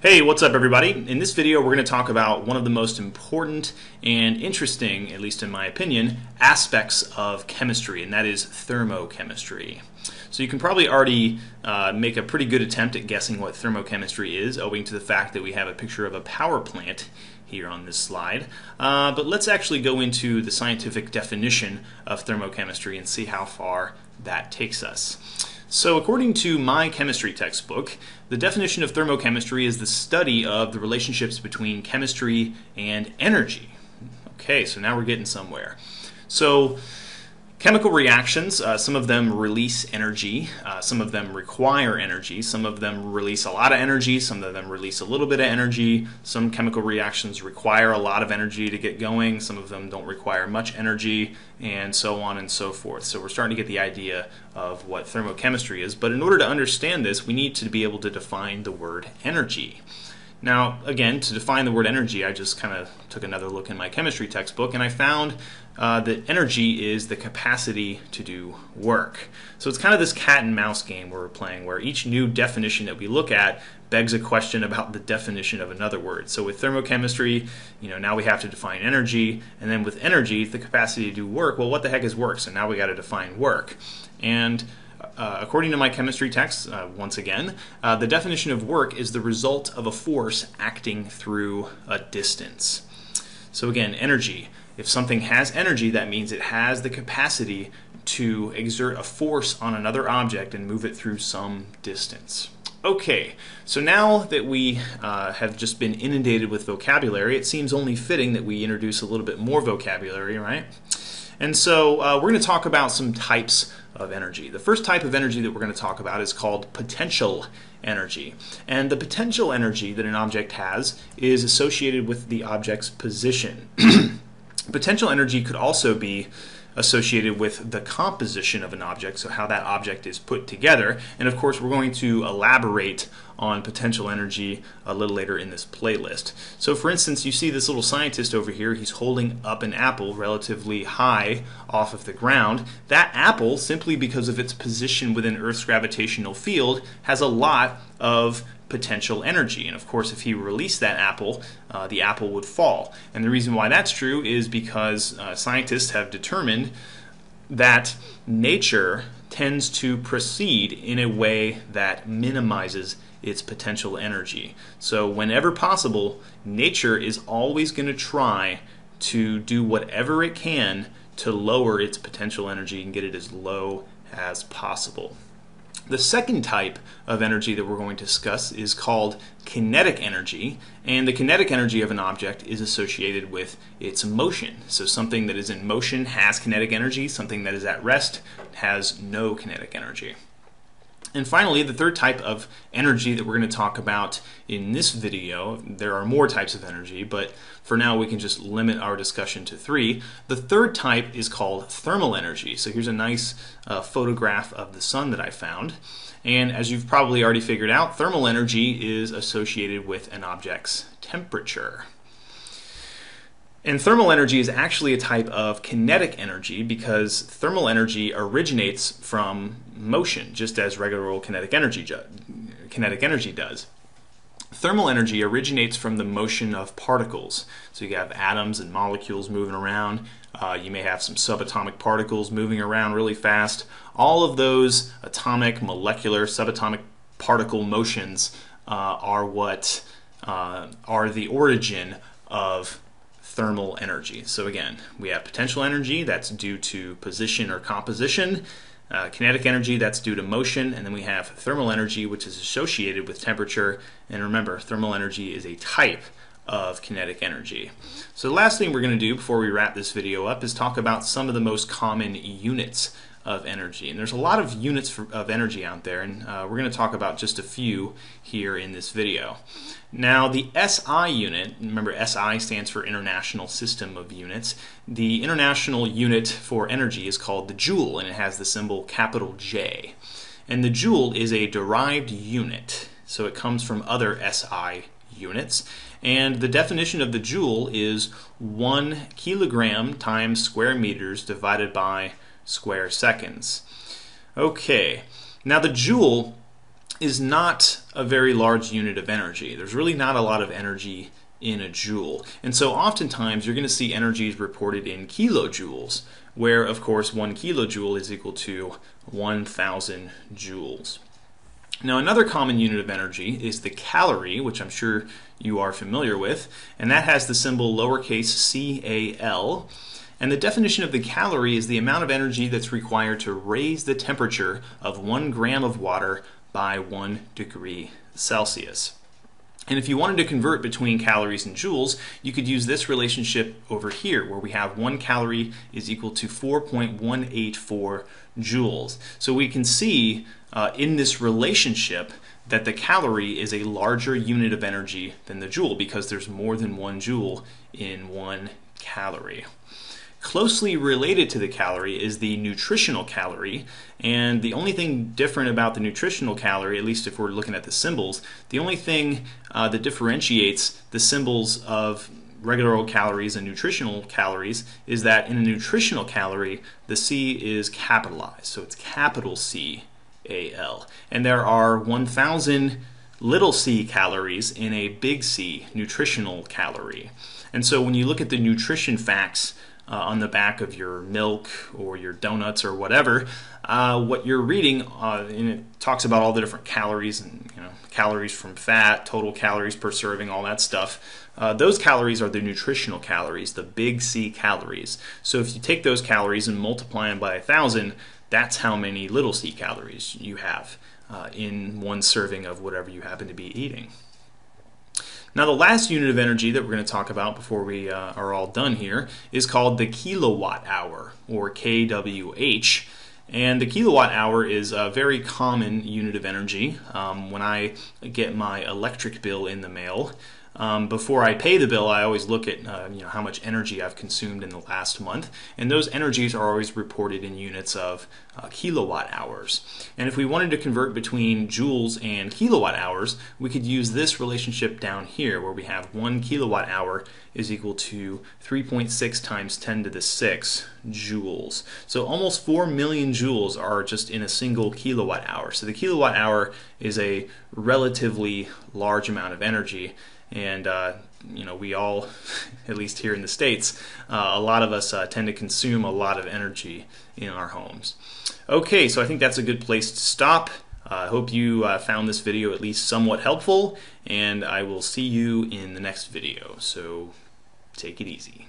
Hey, what's up everybody? In this video we're going to talk about one of the most important and interesting, at least in my opinion, aspects of chemistry, and that is thermochemistry. So you can probably already uh, make a pretty good attempt at guessing what thermochemistry is, owing to the fact that we have a picture of a power plant here on this slide. Uh, but let's actually go into the scientific definition of thermochemistry and see how far that takes us. So according to my chemistry textbook, the definition of thermochemistry is the study of the relationships between chemistry and energy. Okay, so now we're getting somewhere. So Chemical reactions, uh, some of them release energy, uh, some of them require energy, some of them release a lot of energy, some of them release a little bit of energy. Some chemical reactions require a lot of energy to get going, some of them don't require much energy, and so on and so forth. So we're starting to get the idea of what thermochemistry is, but in order to understand this, we need to be able to define the word energy. Now, again, to define the word energy, I just kind of took another look in my chemistry textbook and I found uh, that energy is the capacity to do work. So it's kind of this cat and mouse game we're playing, where each new definition that we look at begs a question about the definition of another word. So with thermochemistry, you know, now we have to define energy, and then with energy, the capacity to do work. Well, what the heck is work? So now we got to define work. And uh, according to my chemistry text, uh, once again, uh, the definition of work is the result of a force acting through a distance. So again, energy. If something has energy, that means it has the capacity to exert a force on another object and move it through some distance. Okay, so now that we uh, have just been inundated with vocabulary, it seems only fitting that we introduce a little bit more vocabulary, right? And so uh, we're going to talk about some types of energy. The first type of energy that we're going to talk about is called potential energy. And the potential energy that an object has is associated with the object's position. potential energy could also be associated with the composition of an object, so how that object is put together. And of course, we're going to elaborate on potential energy a little later in this playlist. So for instance, you see this little scientist over here, he's holding up an apple relatively high off of the ground. That apple, simply because of its position within Earth's gravitational field, has a lot of potential energy. And of course, if he released that apple, uh, the apple would fall. And the reason why that's true is because uh, scientists have determined that nature tends to proceed in a way that minimizes its potential energy. So, whenever possible, nature is always going to try to do whatever it can to lower its potential energy and get it as low as possible. The second type of energy that we're going to discuss is called kinetic energy, and the kinetic energy of an object is associated with its motion. So something that is in motion has kinetic energy, something that is at rest has no kinetic energy. And finally, the third type of energy that we're going to talk about in this video, there are more types of energy, but for now we can just limit our discussion to three. The third type is called thermal energy. So here's a nice uh, photograph of the sun that I found. And as you've probably already figured out, thermal energy is associated with an object's temperature. And thermal energy is actually a type of kinetic energy because thermal energy originates from motion, just as regular old kinetic energy, kinetic energy does. Thermal energy originates from the motion of particles. So you have atoms and molecules moving around. Uh, you may have some subatomic particles moving around really fast. All of those atomic, molecular, subatomic particle motions uh, are what uh, are the origin of thermal energy. So again, we have potential energy that's due to position or composition, uh, kinetic energy that's due to motion, and then we have thermal energy which is associated with temperature. And remember, thermal energy is a type of kinetic energy. So the last thing we're going to do before we wrap this video up is talk about some of the most common units of energy. And there's a lot of units for, of energy out there, and uh, we're going to talk about just a few here in this video. Now, the SI unit, remember SI stands for International System of Units. The international unit for energy is called the joule, and it has the symbol capital J. And the joule is a derived unit, so it comes from other SI units. And the definition of the joule is 1 kilogram times square meters divided by square seconds. Okay, now the joule is not a very large unit of energy. There's really not a lot of energy in a joule. And so oftentimes you're going to see energies reported in kilojoules, where of course one kilojoule is equal to 1,000 joules. Now another common unit of energy is the calorie, which I'm sure you are familiar with, and that has the symbol lowercase cal. And the definition of the calorie is the amount of energy that's required to raise the temperature of one gram of water by one degree Celsius. And if you wanted to convert between calories and joules, you could use this relationship over here, where we have one calorie is equal to 4.184 joules. So we can see uh, in this relationship that the calorie is a larger unit of energy than the joule because there's more than one joule in one calorie. Closely related to the calorie is the nutritional calorie, and the only thing different about the nutritional calorie, at least if we're looking at the symbols, the only thing uh, that differentiates the symbols of regular old calories and nutritional calories is that in a nutritional calorie, the C is capitalized, so it's capital C A L. And there are 1,000 little c calories in a big C nutritional calorie. And so when you look at the nutrition facts uh, on the back of your milk or your donuts or whatever, uh, what you're reading, uh, and it talks about all the different calories and you know calories from fat, total calories per serving, all that stuff. Uh, those calories are the nutritional calories, the big C calories. So if you take those calories and multiply them by a thousand, that's how many little c calories you have uh, in one serving of whatever you happen to be eating. Now the last unit of energy that we're going to talk about before we uh, are all done here is called the kilowatt hour or kWh. And the kilowatt hour is a very common unit of energy. Um, when I get my electric bill in the mail, um, before I pay the bill, I always look at uh, you know how much energy I've consumed in the last month, and those energies are always reported in units of uh, kilowatt hours. And if we wanted to convert between joules and kilowatt hours, we could use this relationship down here, where we have one kilowatt hour is equal to 3.6 times 10 to the 6 joules. So almost 4 million joules are just in a single kilowatt hour. So the kilowatt hour is a relatively large amount of energy and uh, you know we all, at least here in the states, uh, a lot of us uh, tend to consume a lot of energy in our homes. Okay, so I think that's a good place to stop. I hope you uh, found this video at least somewhat helpful, and I will see you in the next video. So take it easy.